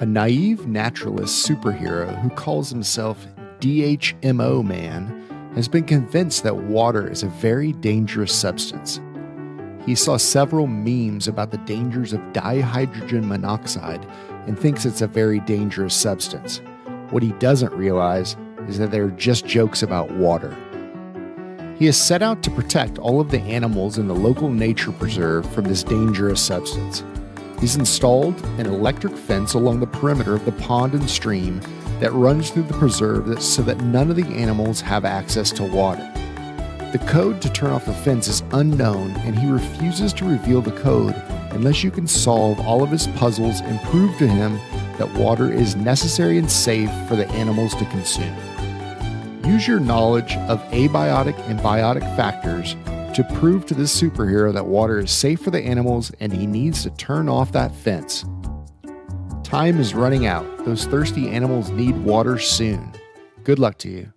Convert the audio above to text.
A naive naturalist superhero who calls himself DHMO Man has been convinced that water is a very dangerous substance. He saw several memes about the dangers of dihydrogen monoxide and thinks it's a very dangerous substance. What he doesn't realize is that they're just jokes about water. He has set out to protect all of the animals in the local nature preserve from this dangerous substance. He's installed an electric fence along the perimeter of the pond and stream that runs through the preserve so that none of the animals have access to water. The code to turn off the fence is unknown, and he refuses to reveal the code unless you can solve all of his puzzles and prove to him that water is necessary and safe for the animals to consume. Use your knowledge of abiotic and biotic factors to prove to this superhero that water is safe for the animals and he needs to turn off that fence. Time is running out. Those thirsty animals need water soon. Good luck to you.